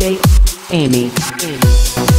Amy. Amy.